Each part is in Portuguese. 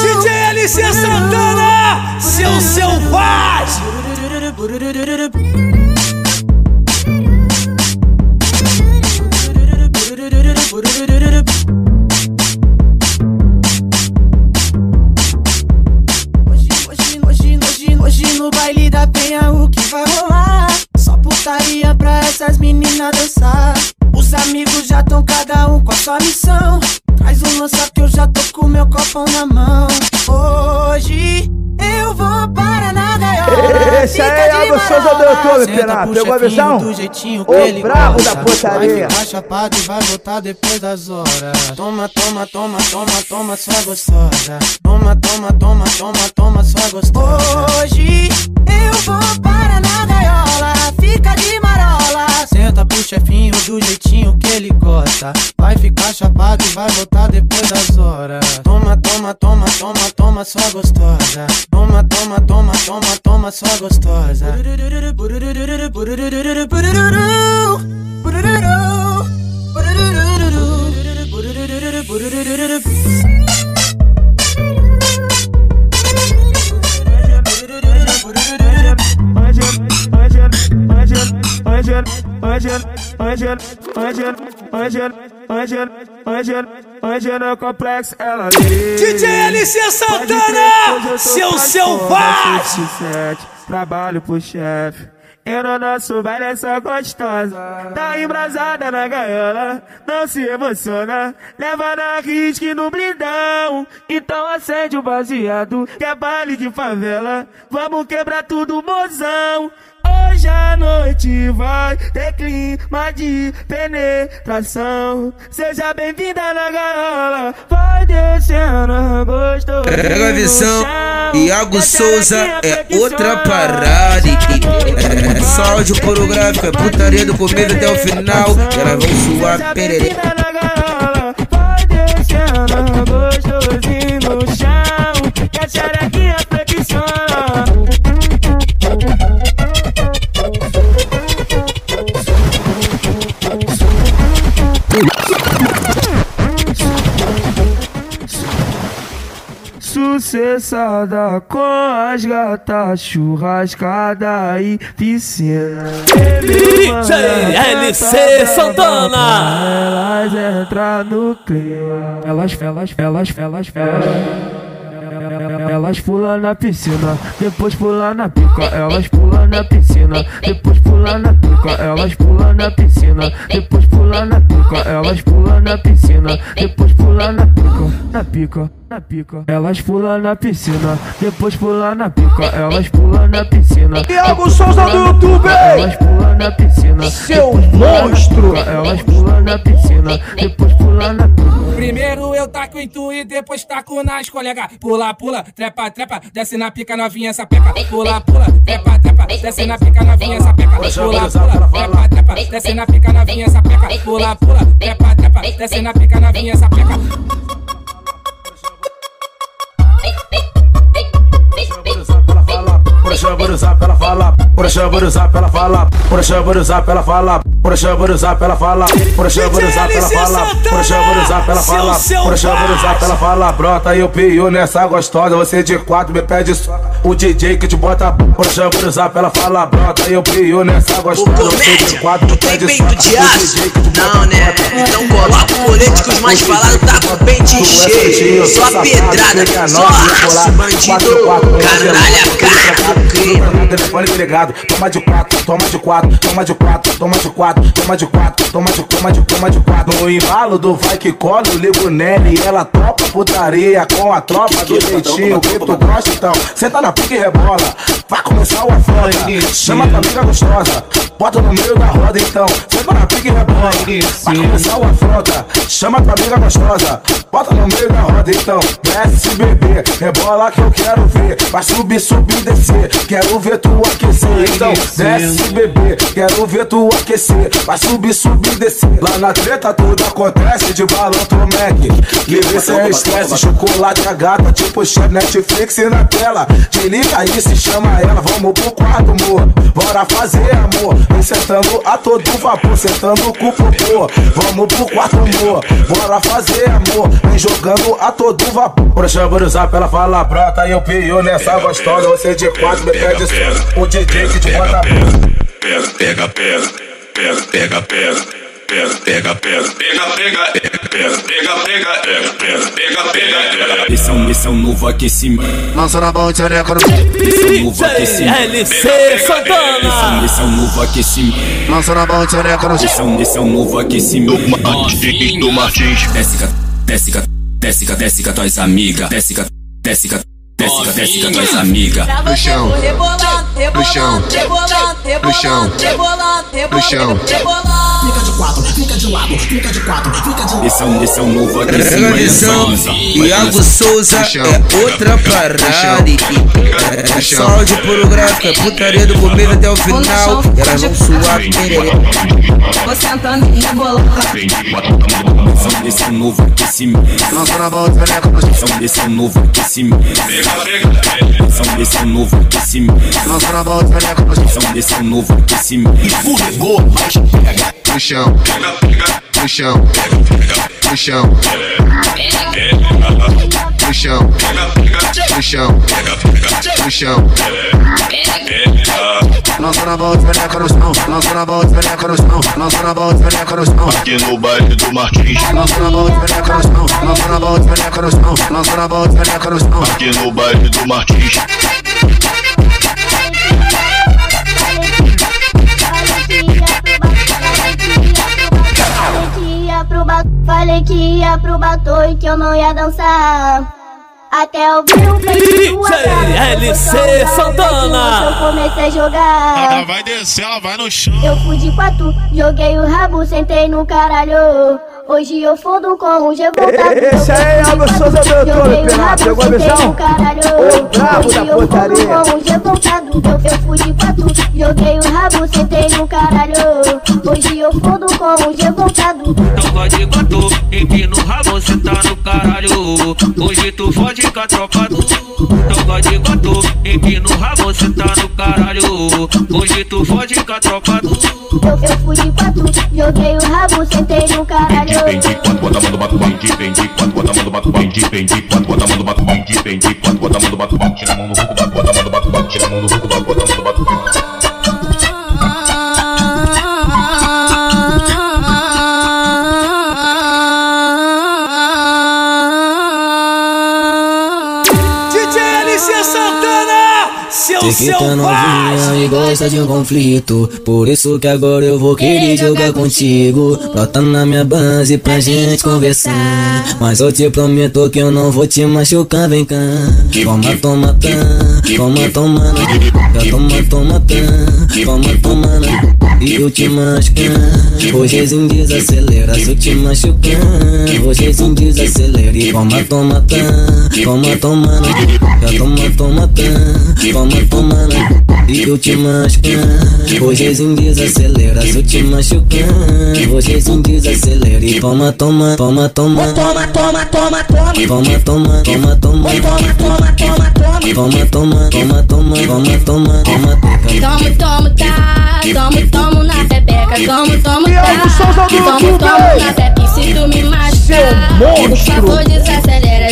DJ LC Santana, seu selvagem. Hoje, hoje, hoje, hoje, hoje no baile da penha o que vai rolar? Só putaria pra essas meninas dançar. Os amigos já tão cada um com a sua missão. Lança que eu já tô com meu copão na mão. Hoje eu vou para na gaiola. Esse aí é Aldo Souza do. YouTube, pro Pegou a visão? do jeitinho que O brabo gosta. da putaria. Vai ficar chapado e vai voltar depois das horas. Toma, toma, toma, toma, toma, sua gostosa. Toma, toma, toma, toma, toma, sua gostosa. Hoje eu vou para na gaiola. Fica de marola. Senta pro chefinho do jeitinho que ele gosta. Vai ficar chapado e vai voltar depois das horas. Toma, toma, toma, toma, toma, sua gostosa. Toma, toma, toma, toma, toma, sua gostosa. Hoje no complexo ela DJ LC Santana, seu selvagem. Trabalho pro chefe. E no nosso baile é só gostosa. Tá embrasada na gaiola, não se emociona. Leva na risca e no blindão. Então acende o baseado, que é baile de favela. Vamos quebrar tudo, mozão. Hoje à noite vai ter clima de penetração. Seja bem-vinda na gaiola, vai descendo gostoso. Pega a visão, no chão. Iago Souza é outra parada. É só áudio pornográfico, é putaria do começo até o final. E elas vão suar gaiola, vai descendo gostosinho no chão. Que a Sucessada com as gatas, churrascada e piscina. LC Santana. Elas entram no clima. Elas, elas, elas, elas, elas. Elas pulam na piscina, depois pulam na pica. Elas pulam na piscina, depois pulam na pica. Elas pulam na piscina, depois pulam na pica. Elas pulam na piscina, depois pulam na pica. Na pica, na pica. Elas pulam na piscina, depois pulam na pica. Elas pulam na piscina. Iago Souza do YouTube. Elas pulam na piscina, Seu monstro. pica. Elas pulam na piscina, depois pulam na pica. Primeiro eu taco em tu e depois taco nas colega. Pula, pula, trepa, trepa, desce na pica novinha essa peca. Pula, pula, trepa, trepa, desce na pica novinha essa peca. Pula, pula, trepa, trepa, desce na pica novinha essa peca. Pula, pula, trepa, trepa, desce na pica novinha essa peca. Por chama no zap, ela fala. Por chama no zap, ela fala. Por chama no zap, ela fala. Por chama no zap, ela fala. Por chama no zap, ela fala. Por chama no zap, ela fala. Por chama no zap, ela fala. Brota e eu pio nessa gostosa. Você de quatro me pede só. O DJ que te bota. Por chama no zap, ela fala. Brota e eu pio nessa gostosa. Você de quatro me pede só. peito de aço? Não, né? Coloca o colete que os mais falados tá com o pente cheio. Só pedrada, só aço, bandido. Canalha, cara do crime. Telefone ligado, toma de quatro, toma de quatro, toma de quatro, toma de quatro, toma de quatro, toma de, toma de, toma de quatro. No embalo do vai que cola, eu ligo nele e ela topa putaria com a tropa do jeitinho que tu gosta então. Senta na pique e rebola, vai começar o afronta. Chama tua amiga gostosa, bota no meio da roda então. Senta na pique e rebola, vai começar o afronta. Chama tua amiga gostosa, bota no meio da roda então. Desce bebê, rebola que eu quero ver. Vai subir, subir, descer, quero ver tu aquecer. Então desce bebê, quero ver tu aquecer. Vai subir, subir, descer. Lá na treta tudo acontece de balão Mac. Livre sem Esquece chocolate, a gata, tipo chef, Netflix na tela. Te liga aí, se chama ela, vamos pro quarto, amor. Bora fazer amor, vem sentando a todo vapor, sentando com o popô. Vamos pro quarto, amor. Bora fazer amor, vem jogando a todo vapor. Por chama no zap, ela fala brota e eu pio nessa gostosa. Você de quatro, me pede o DJ que te bota pega, pega, pega, pega, pega, pega. Pega, pega, pega, pega, pega, pega, pega, pega, pega, pega, pega, pega. Esse é um, esse é um novo aquecimento. Lança na mão, tchereca no Esse é um novo aquecimento. LC Santana. Esse é um novo aquecimento. Lança na mão, tchereca no Esse é um, esse é um novo aquecimento. Do Martins. Desce, ca- desce, ca- desce, ca- desce com as tuas amigas. Desce, ca- desce, ca- desce, ca- desce com as tuas amigas. No chão, no chão, no chão, no chão fica de quatro, fica de lado, fica de quatro, fica de lado. Esse é um, esse é um novo aqui Prega atenção, Iago Souza é outra parada. Só de pornográfica, é putaria do começo até o final. Elas vão suar, pererê. Vou sentando e rebolando. São é esse é um novo aquecimento. Lança na volta, né? São esse é um novo aquecimento. São desse novo é que é novo aquecimento. Lança na volta, né? São esse é novo aquecimento. E furregou, rocha pega no chão. Pega, pega, no chão. Pega, pega, no chão. No chão. No chão. No chão. Lança na mão, tchereca no chão, lança na mão, tchereca no chão, lança na mão, tchereca no chão. Aqui no bairro do Martins. Lança na mão, tchereca no chão, lança na mão, tchereca no chão, lança na mão, tchereca no chão. Aqui no bairro do Martins. Falei que ia pro batom e que eu não ia dançar. Até eu vi um peitinho DJ LC Santana. Eu comecei a jogar. vai descer, ela vai no chão. Eu fui de quatro, joguei o rabo, sentei no caralho. Hoje eu fundo com o G voltado. Esse aí é o Souza do YouTube, Pena. Pegou a visão? O brabo da o. Eu, eu fui de quatro, joguei o rabo, sentei no caralho. Hoje eu fundo com o G voltado. Tropa de gato, empina o rabo, cê tá no caralho. Hoje tu fode com a tropa do. Tropa de gato, empina o rabo, cê tá no caralho. Hoje tu fode com a tropa do. Eu, eu fui de quatro, joguei o rabo, sentei no caralho. Vem de quatro, bota a mão no bato, vem de quatro, bota a mão no bato, vem de quatro, bota a mão no bato, vem de quatro, bota a mão no bato, tira a mão no ruco, bota a mão no bato, tira a mão no ruco, bota a mão no bato, Sei que tá novinha e gosta de um conflito. Por isso que agora eu vou querer jogar contigo. Brota na minha base pra gente conversar. Mas eu te prometo que eu não vou te machucar, vem cá. Toma, toma, tá, toma, toma. Já toma, toma, tá, toma, toma. E eu te machucar. Hojezinho desacelera se eu te machucar. Hojezinho desacelera e toma, toma, tá, toma, toma. Já toma, toma, tá, toma, toma. E eu te machucar Hojezinho desacelera se eu te machucar Hojezinho desacelera e toma, toma, toma, toma Toma, toma, toma, toma. Toma, toma, toma, toma Toma, toma, toma, toma. Toma, toma, toma, toma, toma, toma, toma, teca Tomo, tomo, tá. Tomo, tomo na pepeca. Tomo, tomo, tá. Tomo, tomo na pepeca. Se tu me machucar, por favor, desacelera.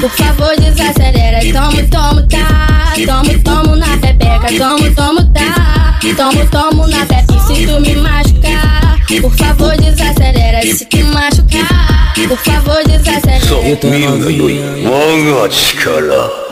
Se tu machucar, por favor, desacelera. Tomo, tomo, tá. Tomo, tomo na pepeca. Tomo, tomo, tá. Tomo, tomo na pepeca. Se tu me machucar, por favor, desacelera. Se tu machucar, por favor, desacelera. Eu tô novinha 我が力抜いくぞ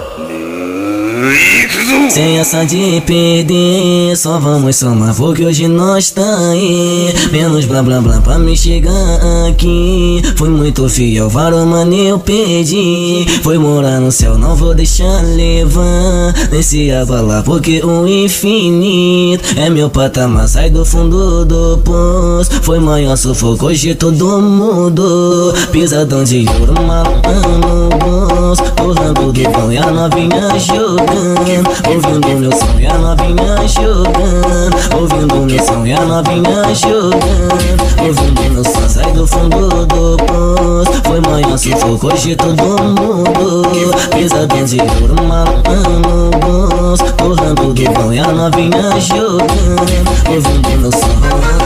Sem essa de perder, só vamos somar porque hoje nós tá aí. Menos blá blá blá pra me chegar aqui. Fui muito fiel, vários mano eu perdi. Foi morar no céu, não vou deixar levar. Nesse abalar, porque o infinito é meu patamar. Sai do fundo do poço. Foi maior sufoco, hoje todo mundo. Pisadão de ouro, maluco no bolso. Torrando do pão e a novinha jogando. Ouvindo meu som e a novinha jogando. Ouvindo meu som e a novinha jogando. Ouvindo meu som, sai do fundo do poço. Foi manhã sufoco hoje todo mundo. Pisa benzeiro, mano, no bolso. Torrando do pão e a novinha jogando. Ouvindo meu som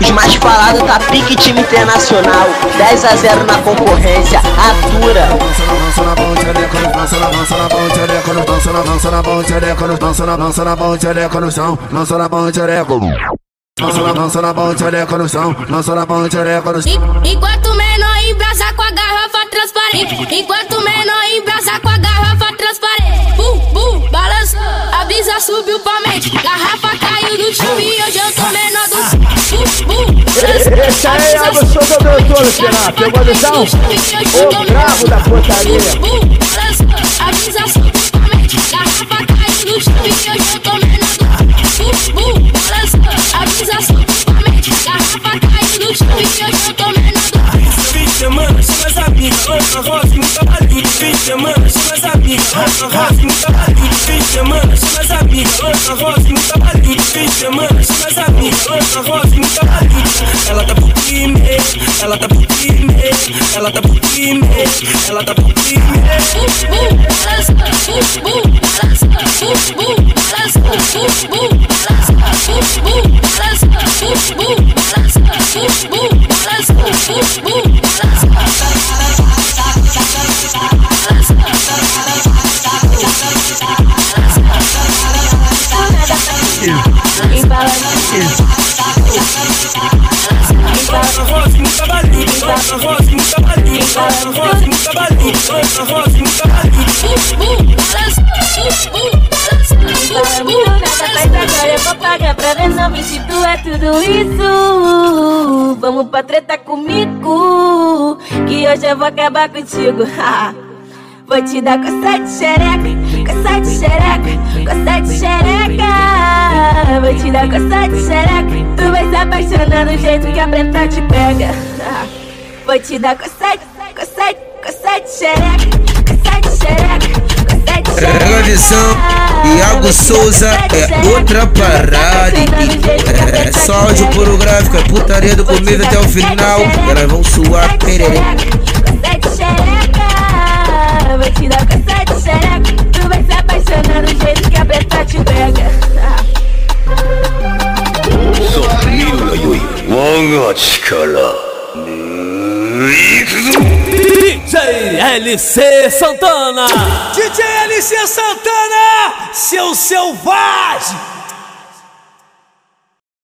os mais falados tá pique time internacional. 10 a 0 na concorrência, atura no no no. Enquanto menor embrasa com a garrafa transparente. Enquanto menor embrasa com a garrafa transparente. Bum, bum, balança, a brisa subiu pra mente. Garrafa caiu do chão e hoje eu tô menor aí é o show do doutor, Pinar. Pegou a visão? O brabo da portaria. Bum, bum, balança, Garrafa caiu do chão e eu eu tô menor do Fim de semana, chama as amigas, lança rosa e muita barulho. Fim de semana, chama as amigas, lança rosa e muita barulho. Fim de semana, chama as amigas, lança rosa e. Fim de semana, chama as amigas, lança rosa e muita barulho. Ela tá por time, ela tá por time, ela tá por time, ela tá por time. Pagar pra ver não me tu é tudo isso Vamos pra treta comigo Que hoje eu vou acabar contigo. Vou te dar coça de xereca, coça de xereca, coça de xereca Dar coça de xereca. Tu vai se apaixonar do jeito que a preta te pega. Vou te dar coça de, coça de, de xereca, coça de xereca, coça de xereca. Pega a visão, Iago Souza é outra parada. E, é só áudio pornográfico, é putaria do começo até o final. Elas vão suar perere. LC Santana. DJ LC Santana, seu selvagem!